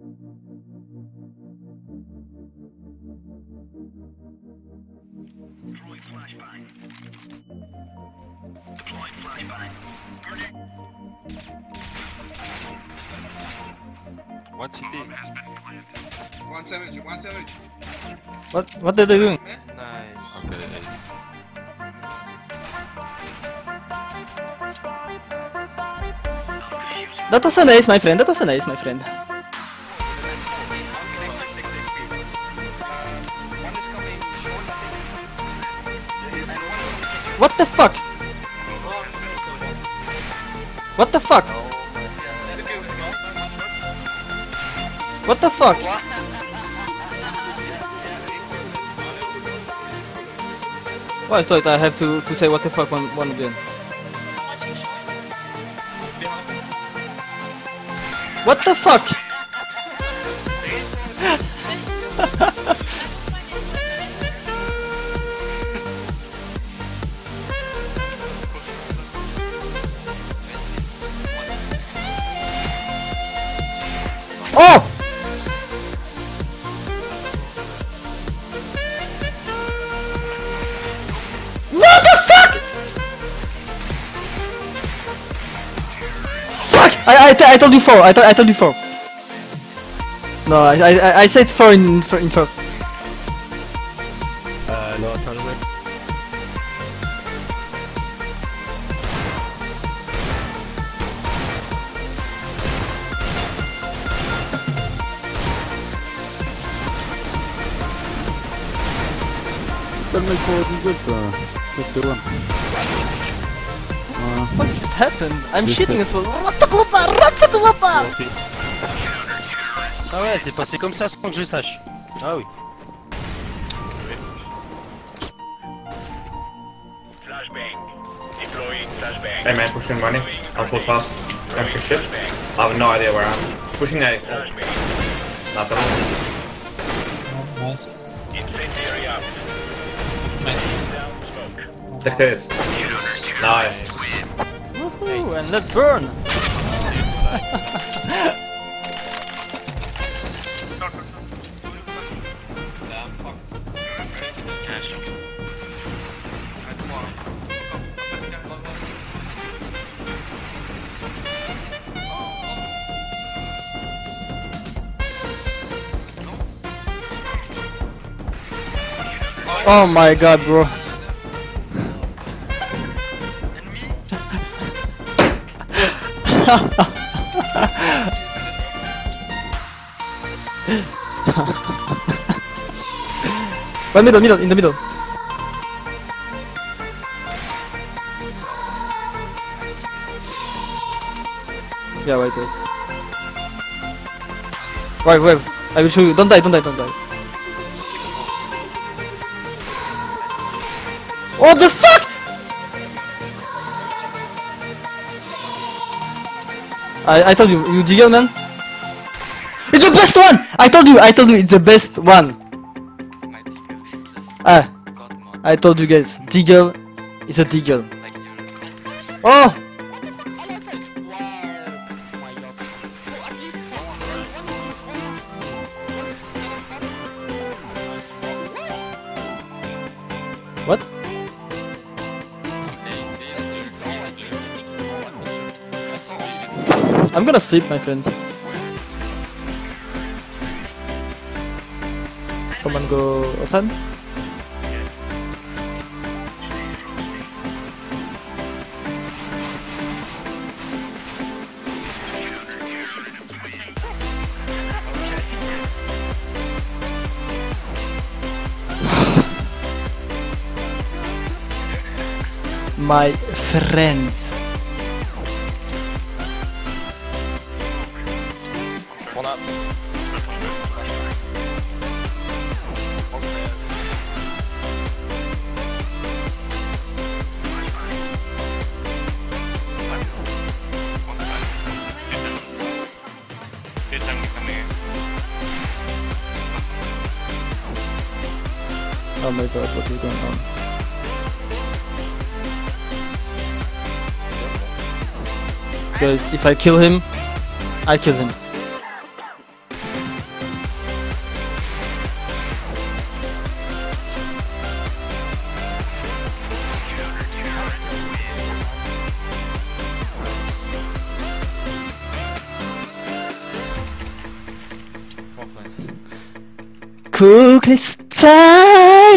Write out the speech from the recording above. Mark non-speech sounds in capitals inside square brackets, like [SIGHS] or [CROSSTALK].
One CT. One sandwich, one sandwich. What what are they doing? Nice. Okay. That was an ace, my friend. That was an ace, my friend. What the fuck? What the fuck? What the fuck? Wait, wait, I have to, to say what the fuck one, one again. What the fuck? I I, t- I told you four. I, t- I told you four. No, I I I- I said four in fir- in first. Uh, no tournament. Tournament for good, uh, just the one. What happened? I'm Just shitting a- as well. Rataglupa, rataglupa. Ah ouais, c'est passé comme ça sans que je sache. Ah oui. Hey man, pushing money. I'm full fast. Don't shoot shit. I have no idea where I am. Pushing A. Nothing. Nice. Take this. Nice. Woohoo, and let's burn. Oh my god, bro. One middle, middle, in the middle. Yeah, wait, wait. Wait, wait. I will show you. Don't die, don't die, don't die. What the fuck? I I told you, you jiggle man. It's the best one. I told you, I told you, it's the best one. My Deagle is just Ah, god mod. I told you guys, Deagle is a Deagle. Like you're Oh, what? I'm gonna sleep, my friend. Someone go outside. [SIGHS] My friends. Oh my god, what is going on? Guys, if I kill him, I kill him. Cool crystal